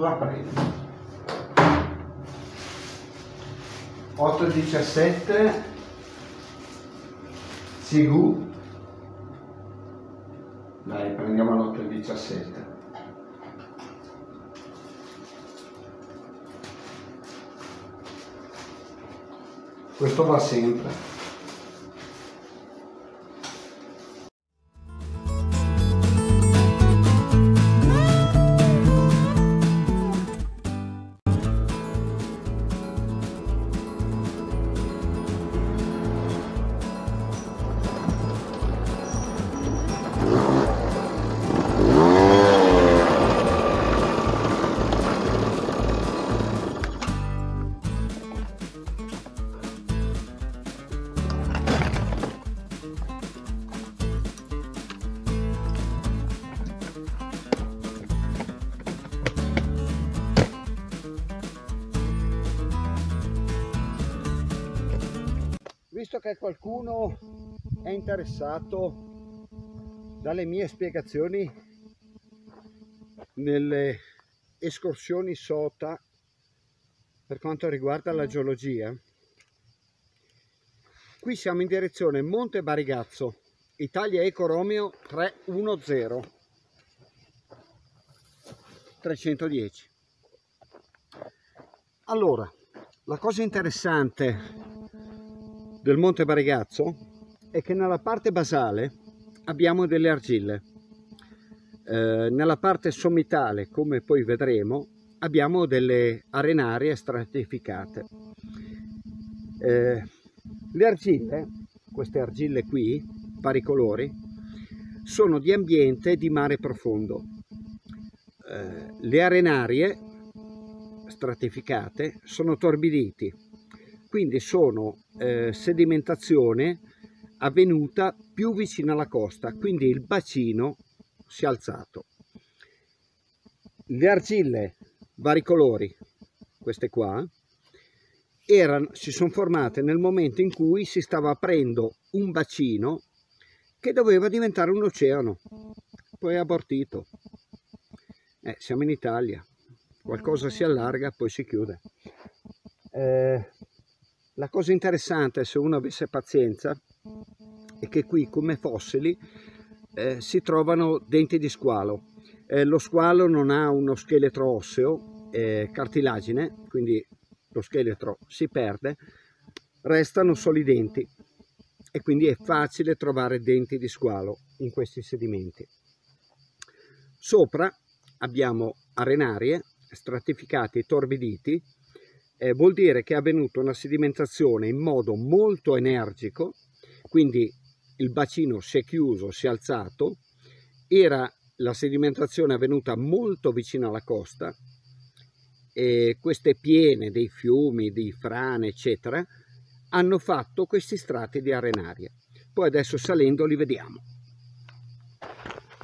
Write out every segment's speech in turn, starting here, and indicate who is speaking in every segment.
Speaker 1: La prendo. 8,17 Sigu. Dai prendiamo l'8,17 questo va sempre visto che qualcuno è interessato dalle mie spiegazioni nelle escursioni SOTA per quanto riguarda la geologia, qui siamo in direzione Monte Barigazzo, Italia Eco Romeo 310 310. Allora, la cosa interessante del Monte Barigazzo è che nella parte basale abbiamo delle argille. Eh, nella parte sommitale, come poi vedremo, abbiamo delle arenarie stratificate. Eh, le argille, queste argille qui, vari colori, sono di ambiente di mare profondo. Eh, le arenarie stratificate sono torbiditi, quindi sono eh, sedimentazione avvenuta più vicino alla costa, quindi il bacino si è alzato. Le argille, vari colori, queste qua, erano, si sono formate nel momento in cui si stava aprendo un bacino che doveva diventare un oceano, poi è abortito. Eh, siamo in Italia, qualcosa si allarga, poi si chiude. Eh, la cosa interessante, se uno avesse pazienza, è che qui come fossili eh, si trovano denti di squalo. Eh, lo squalo non ha uno scheletro osseo, eh, cartilagine, quindi lo scheletro si perde, restano solo i denti e quindi è facile trovare denti di squalo in questi sedimenti. Sopra abbiamo arenarie stratificate torbiditi eh, vuol dire che è avvenuta una sedimentazione in modo molto energico, quindi il bacino si è chiuso, si è alzato, era la sedimentazione avvenuta molto vicino alla costa, e queste piene dei fiumi, di frane, eccetera, hanno fatto questi strati di arenaria. Poi adesso salendo li vediamo.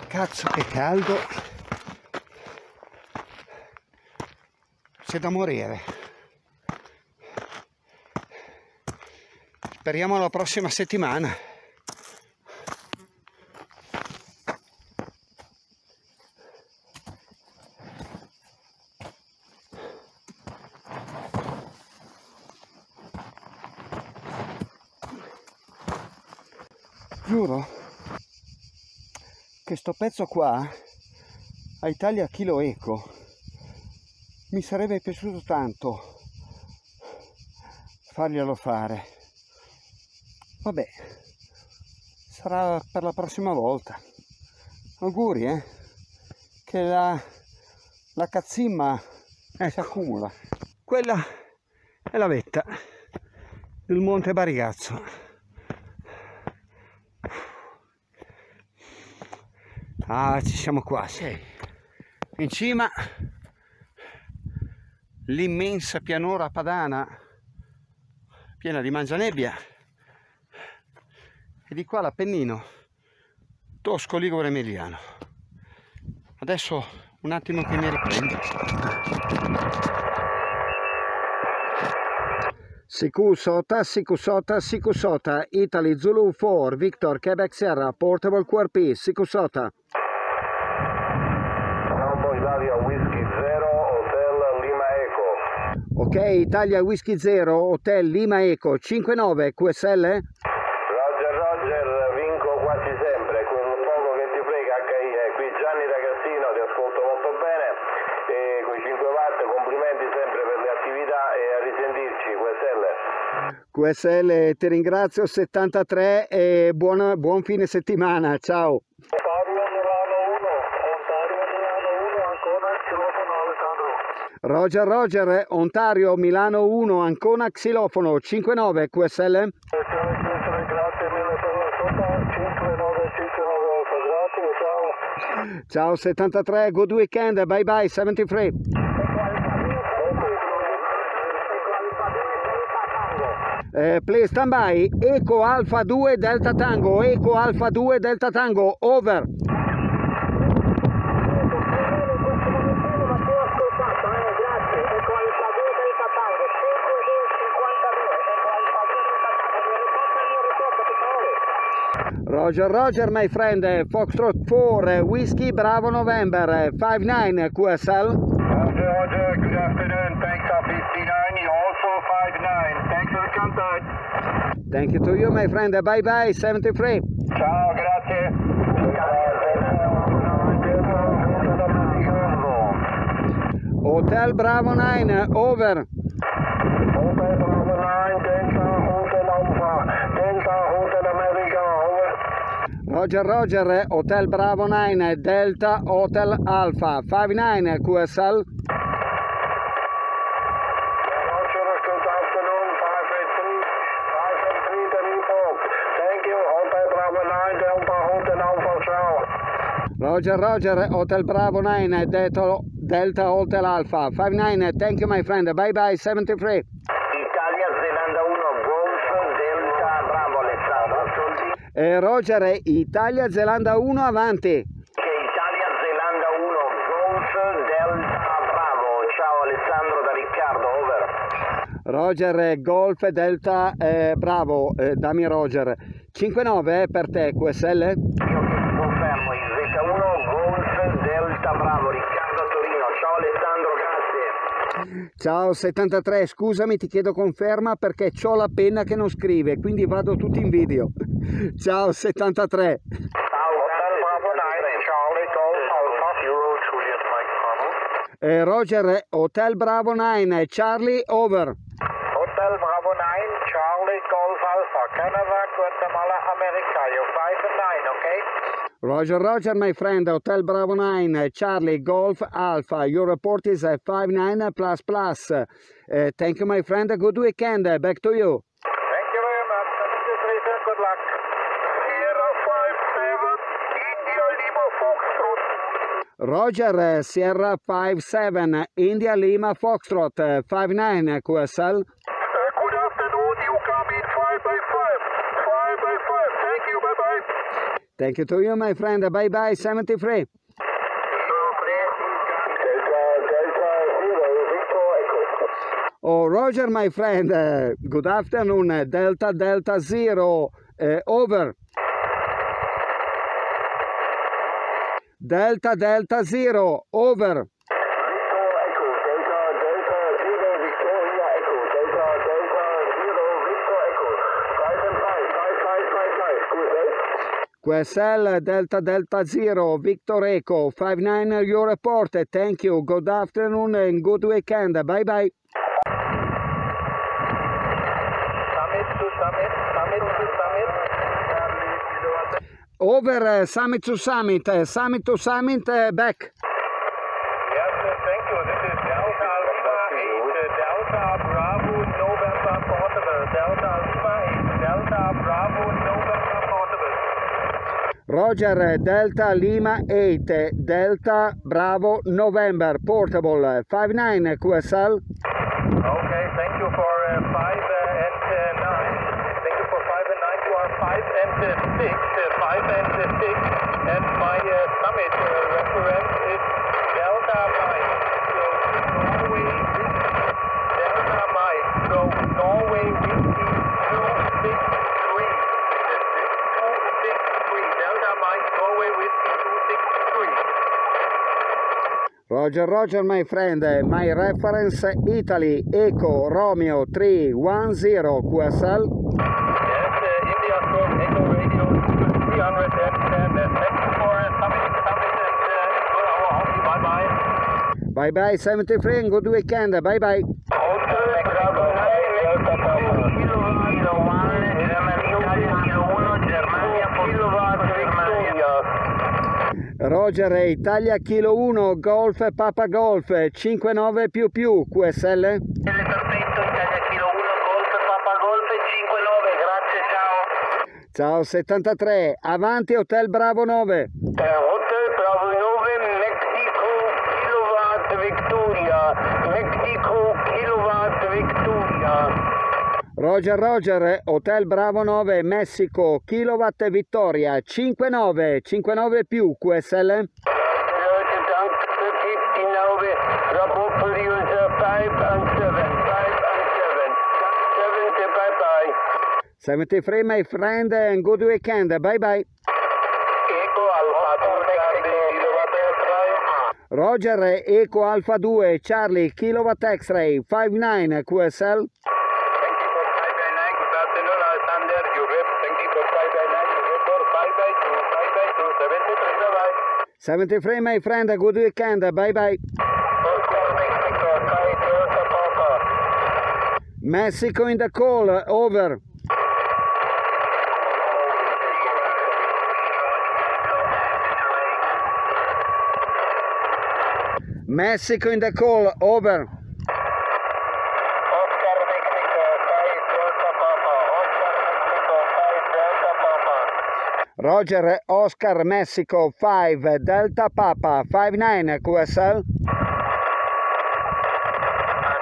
Speaker 1: Cazzo che caldo! C'è da morire. Speriamo la prossima settimana. Giuro che sto pezzo qua a Italia Kilo Eco mi sarebbe piaciuto tanto farglielo fare Vabbè, sarà per la prossima volta. Auguri, eh? Che la, la cazzimma eh, si accumula. Quella è la vetta del Monte Barigazzo. Ah, ci siamo quasi. In cima l'immensa pianura padana piena di mangianebbia e di qua l'Appennino Tosco Ligure Emiliano. Adesso un attimo che mi riprendo. Sicu Sota, Sicu Sota, Sicu Sota, Italy Zulu 4, Victor, Quebec Sierra, Portable QRP, Sicu Sicusota. Ok, Italia Whisky Zero, Hotel Lima Eco 59 QSL?
Speaker 2: QSL,
Speaker 1: ti ringrazio 73 e buona- buon fine settimana, ciao.
Speaker 2: Ontario Milano 1, Ontario Milano 1, ancora Xilofono Alessandro.
Speaker 1: Roger Roger, Ontario, Milano 1, Ancona Xilofono 59 QSL?
Speaker 2: Grazie mille per l'ascolto, 5959 Alfa, grazie, ciao.
Speaker 1: Ciao 73, good weekend, bye bye 73. Eh, please stand by, Eco Alfa 2 Delta Tango, Eco Alfa 2 Delta Tango, over. Roger Roger my friend, Foxtrot 4, Whiskey Bravo November, 59 QSL.
Speaker 2: Roger, Roger, good afternoon, thanks for 59, you also 59, contact.
Speaker 1: Thank you to you my friend, bye bye 73.
Speaker 2: Ciao, grazie.
Speaker 1: Hotel Bravo 9, over.
Speaker 2: Hotel Bravo 9, Delta Hotel Alpha, Delta Hotel America, over.
Speaker 1: Roger Roger, Hotel Bravo 9, Delta Hotel Alpha, 59 QSL.
Speaker 2: Roger, good afternoon, 583, 583 the report. Thank you, Hotel Bravo 9, Delta Hotel Alpha, ciao.
Speaker 1: Roger Roger, Hotel Bravo 9, Delta, Delta Hotel Alpha, 59, thank you my friend, bye bye 73.
Speaker 2: Italia, Zelanda 1, Golf, Delta, Bravo Alessandro.
Speaker 1: Eh, Roger, Italia Zelanda 1 avanti.
Speaker 2: Che Italia, Zelanda 1, Golf, Delta, Bravo. Ciao Alessandro da Riccardo, over.
Speaker 1: Roger, Golf Delta eh, Bravo, eh, dammi Roger. 59 eh, per te QSL?
Speaker 2: Io ti confermo, il Z1, Golf, Delta, Bravo. Riccardo Torino. Ciao Alessandro, grazie.
Speaker 1: Ciao 73, scusami ti chiedo conferma perché ho la penna che non scrive, quindi vado tutto in video. Ciao 73.
Speaker 2: Ciao, Hotel Bravo 9, Charlie, Golf, Alpha, Euro, Juliet, Mike, Bravo.
Speaker 1: Eh, Roger, eh, Hotel Bravo 9, Charlie over.
Speaker 2: Hotel Bravo 9, Charlie, Golf, Alpha, Canada, Guatemala,
Speaker 1: Roger, Roger, my friend, Hotel Bravo 9, Charlie, Golf, Alpha. Your report is uh, 59 plus plus. Uh, thank you, my friend. Good weekend. Back to you.
Speaker 2: Thank you very much. Good luck. Sierra 57, India Lima Foxtrot.
Speaker 1: Roger, uh, Sierra 57, India Lima Foxtrot, uh, 59 QSL.
Speaker 2: Thank you
Speaker 1: to you, my friend. Bye bye, 73.
Speaker 2: Delta, Delta Zero, Victor Echo.
Speaker 1: Oh, Roger, my friend. uh, good afternoon. uh, Delta Delta Zero. uh, over. Delta Delta Zero. Over.
Speaker 2: Victor Echo, Delta, Delta Zero, Victoria Echo, Delta, Delta Zero, Victor Echo. 5 and 5, 5, 5, 5, 5. Good, eh?
Speaker 1: QSL Delta Delta Zero. Victor Echo. 59 your report. Thank you. Good afternoon and good weekend. Bye bye. Over summit to summit. summit to summit. back.
Speaker 2: Yes, uh, thank you. This is Delta Lima 8, uh, Delta Bravo November Portable. Delta Lima 8, Delta Bravo November Portable.
Speaker 1: Roger, uh, Delta Lima 8, Delta Bravo November, portable, uh, 59 QSL.
Speaker 2: Okay, thank you for uh, 5 uh, and uh, 9. Thank you for 5 and 9. You are 5 and uh, 6. Uh, 5 and uh, 6. And my uh, summit uh, reference is Delta Mike. So Norway Whiskey. Delta Mike. So Norway Whiskey 263. This is 263. Delta Mike. Norway Whiskey 263.
Speaker 1: Roger, Roger, my friend, my reference Italy, Eco, Romeo 310 QSL.
Speaker 2: Yes, uh, India Echo Radio 310. Uh, thank you for summit, summit and uh, good hour. Bye bye.
Speaker 1: Bye bye 73 and good weekend, bye bye.
Speaker 2: Hotel Bravo 9, Delta Papa. Kilo 1, Italia Kilo 1, Germania, Kilowatt, Victoria.
Speaker 1: Roger, Italia Kilo 1, Golf, Papa Golf, 59 più più, QSL.
Speaker 2: perfetto, Italia Kilo 1, Golf, Papa Golf 59, grazie, ciao.
Speaker 1: Ciao 73, avanti Hotel Bravo 9.
Speaker 2: Hotel Bravo 9, Mexico, Kilowatt, Victoria. Mexico, Kilowatt, Victoria.
Speaker 1: Roger, Roger, Hotel Bravo 9, Messico, Kilowatt Vittoria, 59, 59 più, QSL.
Speaker 2: Leute, dank 59, Bravo Producer 5 and 7, 5 and 7. 70, bye bye.
Speaker 1: 73, my friend, and good weekend, bye bye. Roger, Eco Alfa 2, Charlie, Kilowatt X-Ray, 59, QSL.
Speaker 2: 73,
Speaker 1: my friend, a good weekend, bye bye.
Speaker 2: Mexico
Speaker 1: in the call, over. Mexico in the call, over. Roger, Oscar, Mexico, 5, Delta Papa, 59, QSL.
Speaker 2: And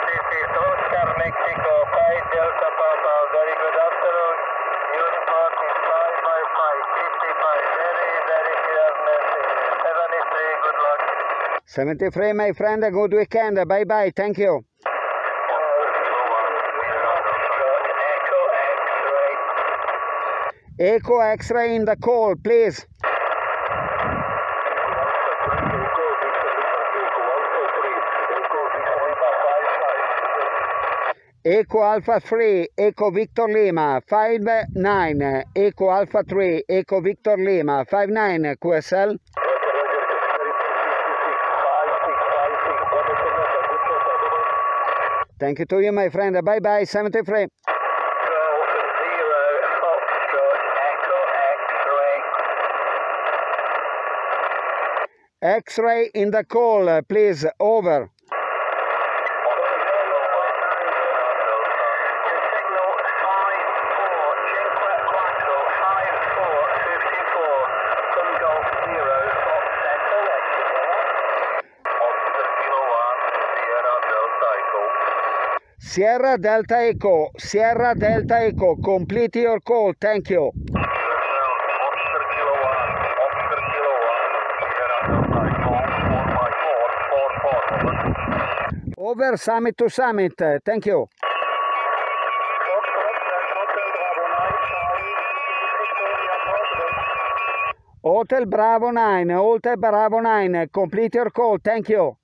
Speaker 2: this is Oscar Mexico, Kai Delta Papa. Very good afternoon. Your report is 5 by 5, 55. Very, very clear message. 73, good luck.
Speaker 1: 73, my friend, good weekend, bye bye, thank you.
Speaker 2: Echo X-ray.
Speaker 1: In the call, please. Echo Alpha 3, Echo Victor Lima, 59, Echo Alpha 3, Echo Victor Lima, 59, QSL. Thank you to you, my friend. Bye bye, 73. X-ray in the call, uh, please, over. Sierra Delta Echo, Sierra Delta Echo, complete your call, thank you. Over summit to summit, thank you. Hotel Bravo 9, Hotel Bravo 9, complete your call, thank you.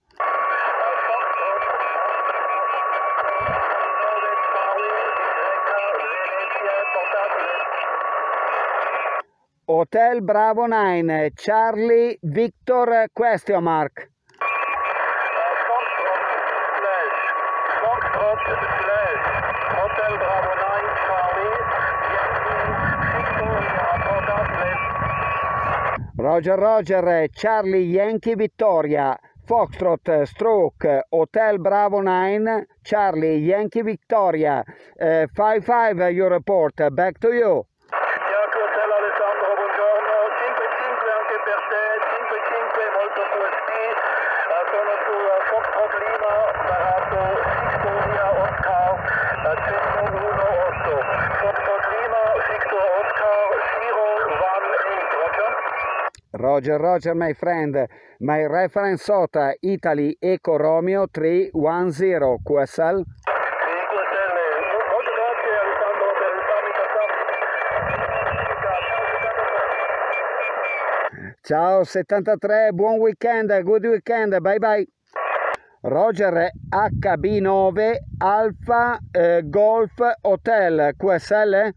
Speaker 1: Hotel Bravo 9, Charlie Victor question mark.
Speaker 2: Hotel Bravo 9, Charlie,
Speaker 1: Roger Roger, Charlie Yankee Vittoria, Foxtrot Stroke, Hotel Bravo 9, Charlie Yankee Victoria, 5-5 your report, back to you.
Speaker 2: Bianco Hotel Alessandro, buongiorno. 5-5 anche per te, 5-5 molto QSP. Eh, sono su eh, Foxtrot Lima, barato Victoria Oscar, eh, 118. Foxtrot Lima, Victor Oscar, 018, Roger.
Speaker 1: Roger Roger my friend, my reference SOTA Italy Eco Romeo 310 QSL. Ciao 73, buon weekend, good weekend, bye bye. Roger HB9 Alfa eh, Golf Hotel? QSL,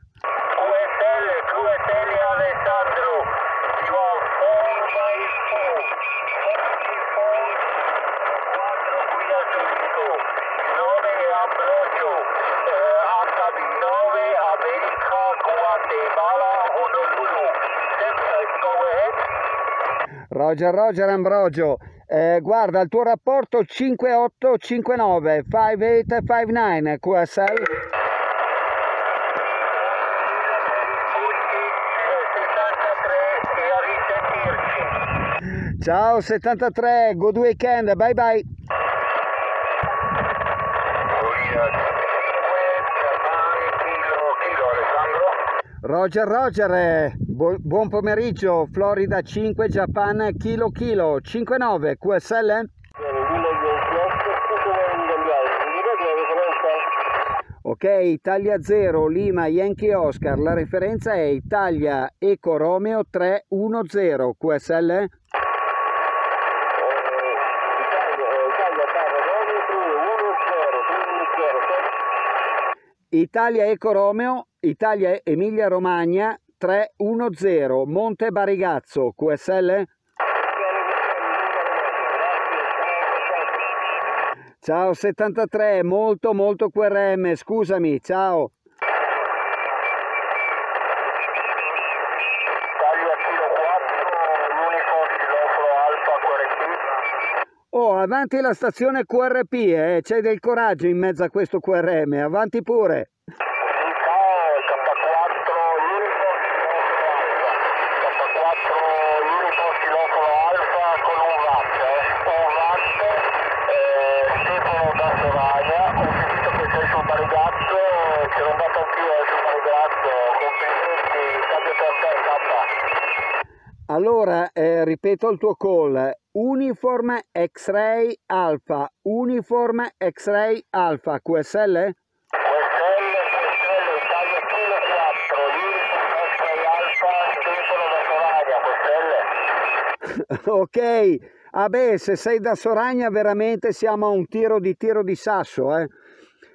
Speaker 3: QSL Alessandro, you are 4 by 4, 4 qui a giusto, 9 Ambrogio, eh, HB9 America, Guatemala, Honolulu, Step, go ahead.
Speaker 1: Roger Roger Ambrogio, eh, guarda il tuo rapporto 5859 5859 QSL? Ciao 73, good weekend, bye bye. Roger Roger, eh, buon pomeriggio, Florida 5 Japan Kilo Kilo 59 QSL? Ok, Italia 0, Lima Yankee Oscar, la referenza è Italia Eco Romeo 310 QSL? Italia Eco Romeo, Italia Emilia Romagna 310 Monte Barigazzo QSL? Ciao 73, molto molto QRM, scusami, ciao.
Speaker 3: Italia Kilo 4, Uniform Silofro Alfa QRT.
Speaker 1: Oh, avanti la stazione QRP, eh, c'è del coraggio in mezzo a questo QRM, avanti pure.
Speaker 3: Ciao, K4 Uniform Silofro Alfa. K4 Uniform Silofro Alfa con un watt, eh. Un watt, eh, Stefano da Soraya. Ho sentito che sei sul barigazzo, c'ero andato anch'io eh, sul barigazzo. Complimenti, cambio per te, K.
Speaker 1: Allora, eh, ripeto il tuo call. Uniform X-Ray Alpha, Uniform X-Ray Alpha, QSL?
Speaker 3: QSL, QSL, Italia Kilo 4, Uniform X-Ray Alfa, Stefano da QSL.
Speaker 1: ok, ah beh, se sei da Soragna veramente siamo a un tiro di tiro di sasso, eh.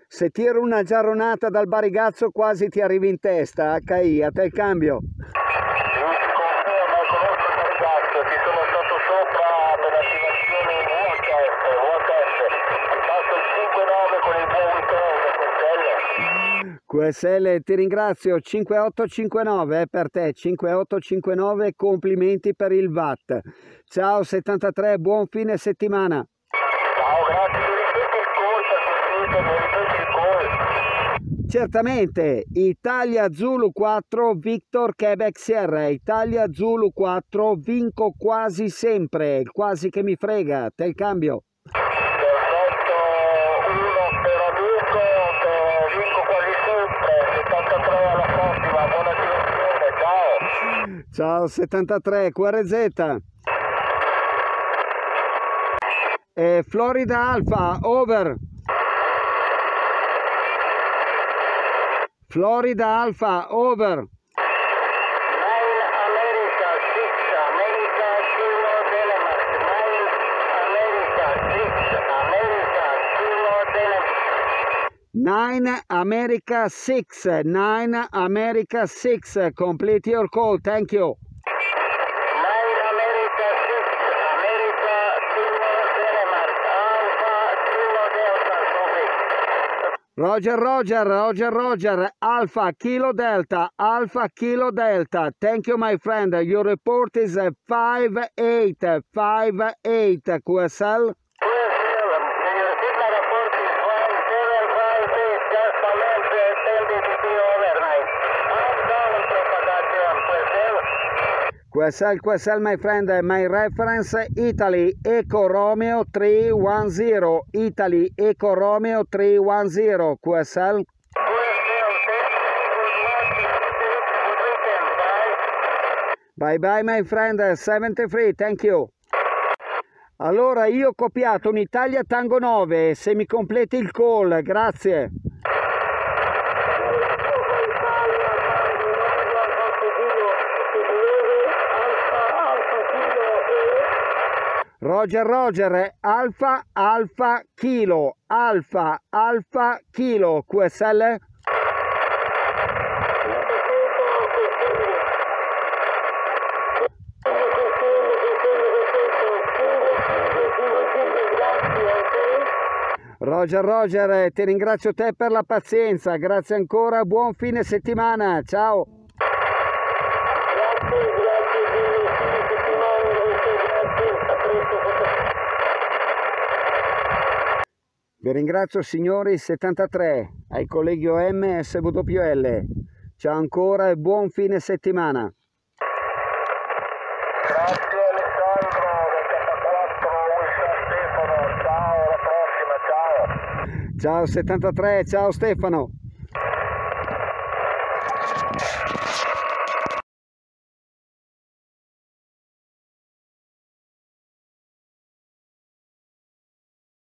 Speaker 1: Se tiro una giarronata dal barigazzo quasi ti arrivi in testa, HI, a te il cambio.
Speaker 3: Mi si conferma, conosco il barigazzo, ci sono stato sopra per l'attivazione VHF, VHF. Ti passo il 5-9 con il buon weekend, QSL.
Speaker 1: Ti ringrazio, 5859 eh, per te, 5859, complimenti per il VAT. Ciao 73, buon fine settimana.
Speaker 3: Ciao, grazie, mi ripeti il call.
Speaker 1: Certamente, Italia Zulu 4, Victor Quebec Sierra, Italia Zulu 4, vinco quasi sempre, quasi che mi frega, te il cambio.
Speaker 3: Perfetto, uno per amico, che vinco quasi sempre, 73 alla prossima, buona direzione, ciao.
Speaker 1: Ciao 73, QRZ. E Florida Alpha, over. Florida Alpha, over. 9 America 6, 9 America 6, complete your call, thank you.
Speaker 3: Nine America, six America, Kilo Dänemark. Alpha, Kilo Delta, copy.
Speaker 1: Roger, Roger, Roger, Roger, Alpha, Kilo Delta, Alpha, Kilo Delta. Thank you, my friend. Your report is uh, 58, 58, QSL.
Speaker 3: QSL. QSL,
Speaker 1: my friend. My reference, Italy, Eco Romeo 310. Italy, Eco Romeo 310, QSL.
Speaker 3: Bye
Speaker 1: bye my friend, 73, thank you. Allora io ho copiato un Italia Tango 9, se mi completi il call, grazie. Roger Roger, Alfa Alfa Kilo, Alfa Alfa Kilo, QSL? Roger Roger, ti ringrazio te per la pazienza, grazie ancora, buon fine settimana, ciao! Vi ringrazio signori 73, ai colleghi OM SWL. Ciao ancora e buon fine settimana.
Speaker 4: Grazie Alessandro, del K4, Wilson Stefano, ciao, alla prossima, ciao.
Speaker 1: Ciao 73, ciao Stefano.